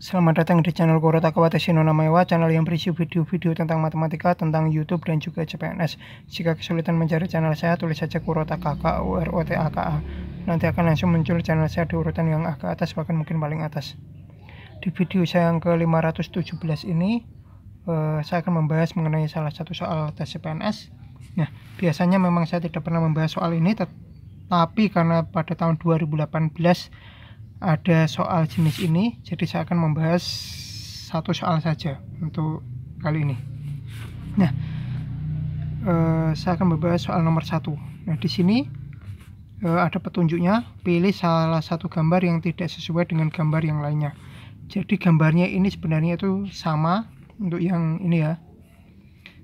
Selamat datang di channel Guru Takawati Sinonamaewa, channel yang berisi video-video tentang matematika, tentang YouTube, dan juga CPNS. Jika kesulitan mencari channel saya, tulis saja Kurota KK UROTAKA. Nanti akan langsung muncul channel saya di urutan yang agak atas, bahkan mungkin paling atas. Di video saya yang ke-517 ini, eh, saya akan membahas mengenai salah satu soal tes CPNS. Nah, biasanya memang saya tidak pernah membahas soal ini, tetapi karena pada tahun 2018 ada soal jenis ini jadi saya akan membahas satu soal saja untuk kali ini. Nah eh, saya akan membahas soal nomor satu. Nah di sini eh, ada petunjuknya pilih salah satu gambar yang tidak sesuai dengan gambar yang lainnya. Jadi gambarnya ini sebenarnya itu sama untuk yang ini ya.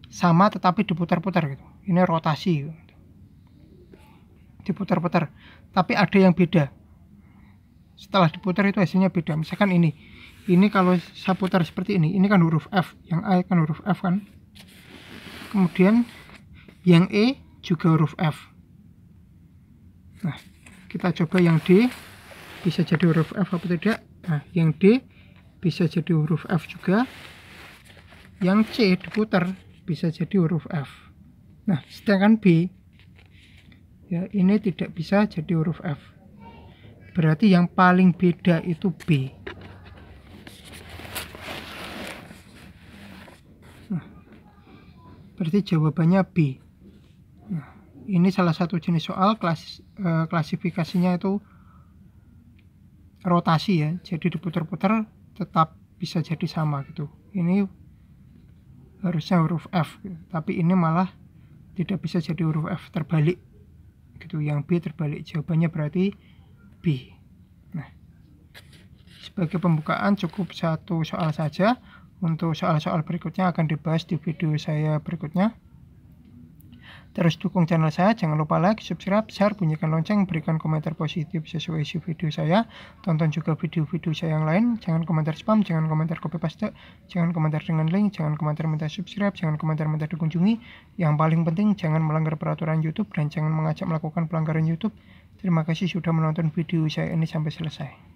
Sama tetapi diputar-putar gitu. Ini rotasi gitu. diputar-putar. Tapi ada yang beda setelah diputar itu hasilnya beda. Misalkan ini. Ini kalau saya putar seperti ini ini kan huruf F. Yang A kan huruf F kan. Kemudian yang E juga huruf F. Nah kita coba yang D bisa jadi huruf F apa tidak? Nah yang D bisa jadi huruf F juga. Yang C diputar bisa jadi huruf F. Nah sedangkan B ya ini tidak bisa jadi huruf F Berarti yang paling beda itu B. Nah, berarti jawabannya B. Nah, ini salah satu jenis soal klas, eh, klasifikasinya itu rotasi ya. Jadi diputar-putar tetap bisa jadi sama gitu. Ini harusnya huruf F, tapi ini malah tidak bisa jadi huruf F terbalik gitu. Yang B terbalik. Jawabannya berarti B. Nah, sebagai pembukaan cukup satu soal saja. Untuk soal-soal berikutnya akan dibahas di video saya berikutnya. Terus dukung channel saya, jangan lupa like, subscribe, share, bunyikan lonceng, berikan komentar positif sesuai isi video saya. Tonton juga video-video saya yang lain, jangan komentar spam, jangan komentar copy paste, jangan komentar dengan link, jangan komentar minta subscribe, jangan komentar minta dikunjungi. Yang paling penting, jangan melanggar peraturan YouTube dan jangan mengajak melakukan pelanggaran YouTube. Terima kasih sudah menonton video saya ini sampai selesai.